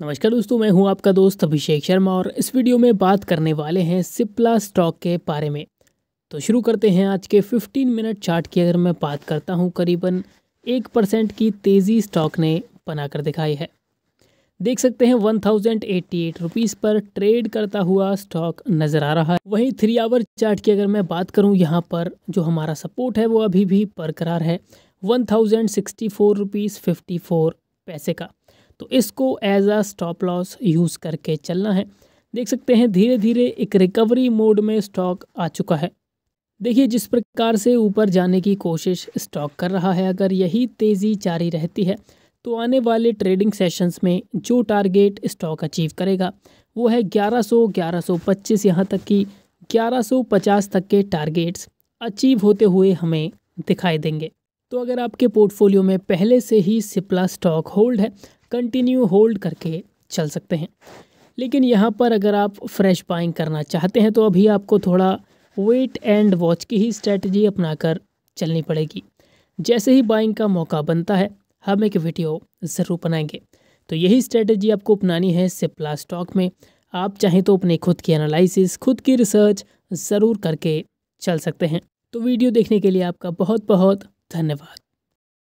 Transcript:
नमस्कार दोस्तों, मैं हूँ आपका दोस्त अभिषेक शर्मा और इस वीडियो में बात करने वाले हैं सिप्ला स्टॉक के बारे में। तो शुरू करते हैं आज के 15 मिनट चार्ट की, अगर मैं बात करता हूँ, करीबन एक परसेंट की तेज़ी स्टॉक ने बनाकर दिखाई है। देख सकते हैं one thousand eighty eight rupees पर ट्रेड करता हुआ स्टॉक नज़र आ रहा है। वहीं थ्री आवर चार्ट की अगर मैं बात करूँ, यहाँ पर जो हमारा सपोर्ट है, वो अभी भी बरकरार है one thousand sixty four rupees fifty four पैसे का। तो इसको as a stop loss use करके चलना है। देख सकते हैं धीरे धीरे एक रिकवरी मोड में स्टॉक आ चुका है। देखिए, जिस प्रकार से ऊपर जाने की कोशिश स्टॉक कर रहा है, अगर यही तेज़ी जारी रहती है तो आने वाले ट्रेडिंग सेशंस में जो टारगेट स्टॉक अचीव करेगा, वो है 1100 1125 यहाँ तक कि 1150 तक के टारगेट्स अचीव होते हुए हमें दिखाई देंगे। तो अगर आपके पोर्टफोलियो में पहले से ही सिप्ला स्टॉक होल्ड है कंटिन्यू होल्ड करके चल सकते हैं। लेकिन यहाँ पर अगर आप फ्रेश बाइंग करना चाहते हैं तो अभी आपको थोड़ा वेट एंड वॉच की ही स्ट्रेटजी अपनाकर चलनी पड़ेगी। जैसे ही बाइंग का मौका बनता है, हम एक वीडियो ज़रूर बनाएँगे। तो यही स्ट्रेटजी आपको अपनानी है सिप्ला स्टॉक में। आप चाहें तो अपने खुद की एनालिसिस खुद की रिसर्च ज़रूर करके चल सकते हैं। तो वीडियो देखने के लिए आपका बहुत बहुत धन्यवाद।